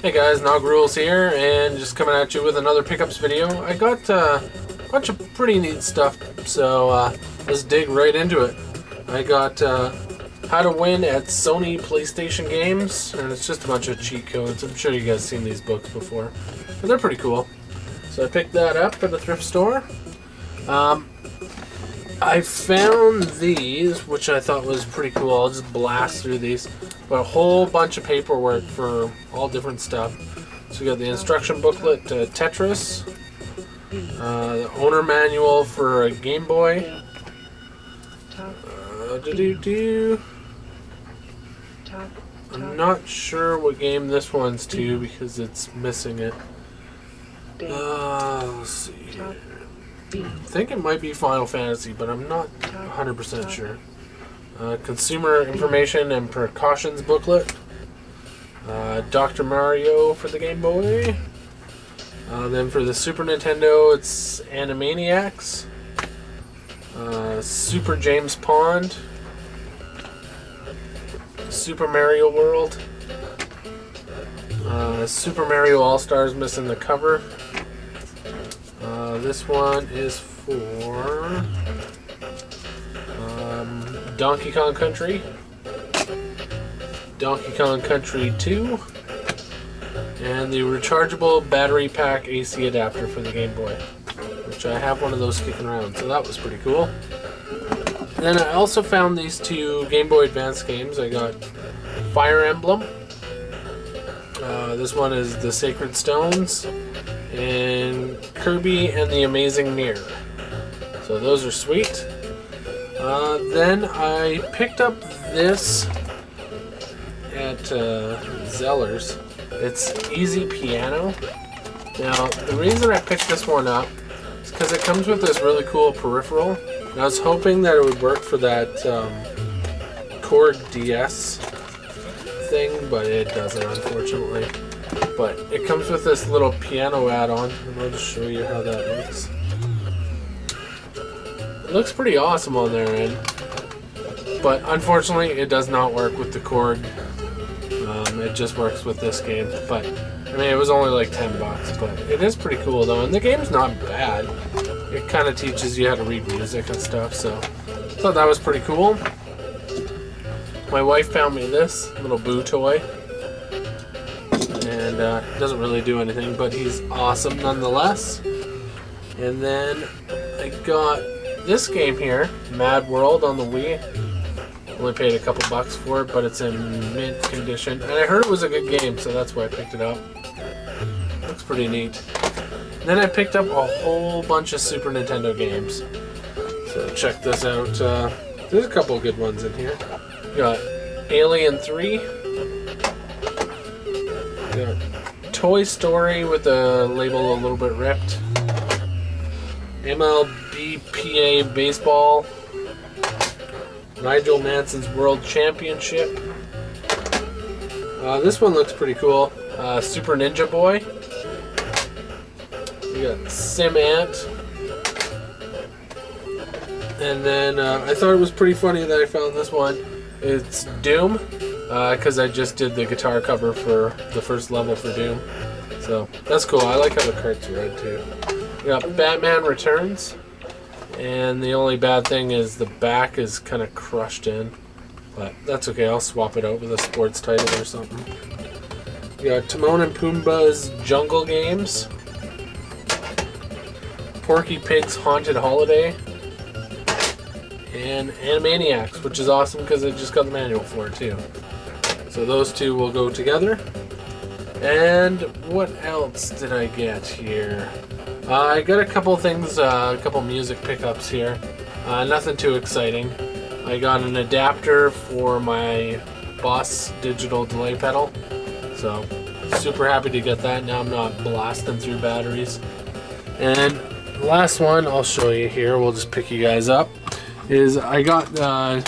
Hey guys, Nogrules here, and just coming at you with another pickups video. I got uh, a bunch of pretty neat stuff, so uh, let's dig right into it. I got uh, How to Win at Sony PlayStation Games, and it's just a bunch of cheat codes. I'm sure you guys seen these books before, but they're pretty cool. So I picked that up at the thrift store. Um, I found these, which I thought was pretty cool. I'll just blast through these. But a whole bunch of paperwork for all different stuff. So we got the instruction booklet to Tetris, uh, the owner manual for a Game Boy. Uh, doo -doo -doo. I'm not sure what game this one's to because it's missing it. Uh, let's see. I think it might be Final Fantasy, but I'm not 100% sure. Uh, consumer information and precautions booklet. Uh, Dr. Mario for the Game Boy. Uh, then for the Super Nintendo, it's Animaniacs. Uh, Super James Pond. Super Mario World. Uh, Super Mario All Stars missing the cover. This one is for Donkey Kong Country, Donkey Kong Country 2, and the rechargeable battery pack AC adapter for the Game Boy, which I have one of those kicking around, so that was pretty cool. Then I also found these two Game Boy Advance games. I got Fire Emblem. Uh, this one is the Sacred Stones and Kirby and the Amazing Mirror. So those are sweet. Uh, then I picked up this at uh, Zeller's. It's Easy Piano. Now, the reason I picked this one up is because it comes with this really cool peripheral. And I was hoping that it would work for that um, Korg DS thing, but it doesn't, unfortunately. But it comes with this little piano add-on, and I'll just show you how that looks. It looks pretty awesome on their end, but unfortunately it does not work with the Korg. Um, it just works with this game, but I mean it was only like 10 bucks, but it is pretty cool though, and the game's not bad. It kind of teaches you how to read music and stuff, so thought that was pretty cool. My wife found me this little Boo toy and uh, doesn't really do anything, but he's awesome nonetheless. And then I got this game here, Mad World on the Wii. Only paid a couple bucks for it, but it's in mint condition. And I heard it was a good game, so that's why I picked it up. Looks pretty neat. Then I picked up a whole bunch of Super Nintendo games. So check this out. Uh, there's a couple good ones in here. got Alien 3 got Toy Story with the label a little bit ripped. MLBPA Baseball. Nigel Mansell's World Championship. Uh, this one looks pretty cool. Uh, Super Ninja Boy. We got Sim Ant. And then uh, I thought it was pretty funny that I found this one. It's Doom because uh, I just did the guitar cover for the first level for Doom. So that's cool. I like how the cards are red too. We got Batman Returns, and the only bad thing is the back is kind of crushed in, but that's okay. I'll swap it out with a sports title or something. We got Timon and Pumbaa's Jungle Games, Porky Pig's Haunted Holiday, and Animaniacs, which is awesome because I just got the manual for it too. So those two will go together. And what else did I get here? Uh, I got a couple things, uh, a couple music pickups here. Uh, nothing too exciting. I got an adapter for my Boss digital delay pedal. So super happy to get that. Now I'm not blasting through batteries. And last one I'll show you here. We'll just pick you guys up. Is I got uh,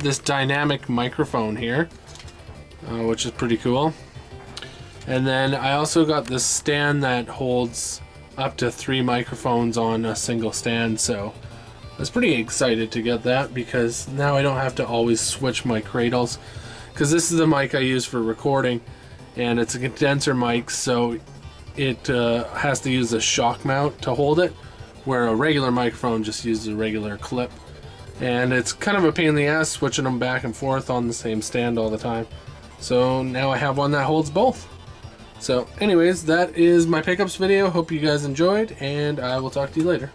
this dynamic microphone here uh, which is pretty cool. And then I also got this stand that holds up to three microphones on a single stand, so I was pretty excited to get that because now I don't have to always switch my cradles. Because this is the mic I use for recording, and it's a condenser mic, so it uh, has to use a shock mount to hold it, where a regular microphone just uses a regular clip. And it's kind of a pain in the ass switching them back and forth on the same stand all the time. So now I have one that holds both. So anyways, that is my pickups video. Hope you guys enjoyed, and I will talk to you later.